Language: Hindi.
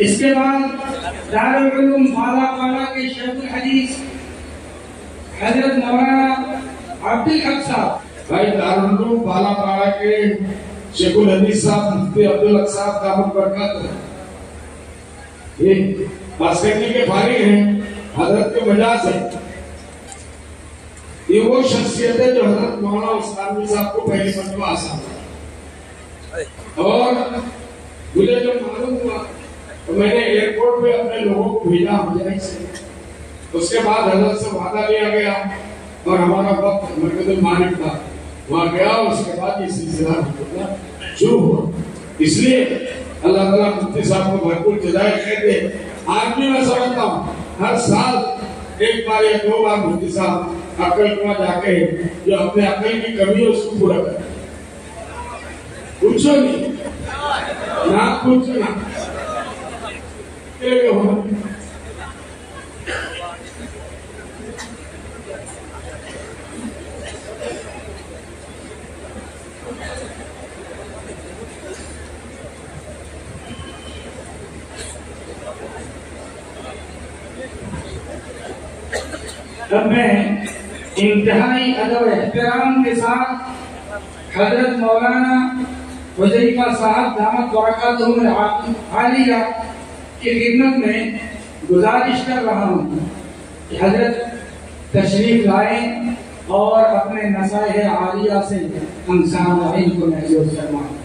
इसके बाद दारुल माला पाला के शेख हदीस। हज़रत मौलाना अब्दुल हक साहब। भाई दारुल बाला पाड़ा के शेखुल हदीस साहब मुफ्ती अब्दुल हक साहब दामद बरकत ये बास्केटली के फारिग हैं हज़रत के मजाज है। ये वो शख्सियत है जो हज़रत मौलाना उस्तानी साहब को पहली मरतबा आसान और मुझे जो मालूम हुआ तो मैंने एयरपोर्ट पे अपने लोगों को भेजा हजाई से उसके बाद हज़रत से वादा लिया गया और हमारा वक्त मरकज मानिक था। वहाँ गया उसके बाद ये सिलसिला शुरू हुआ। इसलिए अल्लाह ताला मुफ्ती साहब को भरपूर जजाय दे आज भी मैं समझता हूँ, हर साल एक बार या दो बार मुफ्ती साहब अकल कुआ जाके जो अपने अकल की कमी है उसको पूरा कर। पूछो नहीं। ना पूछो ना। अब मैं इंतहाई अदब एहतराम के साथ हज़रत मौलाना वजीफा साहब दामद बरकत आलिया की खिदमत में गुजारिश कर रहा हूँ हज़रत तशरीफ़ लाए और अपने नसाए आलिया से हम सामाइन को महसूस करवाएँ।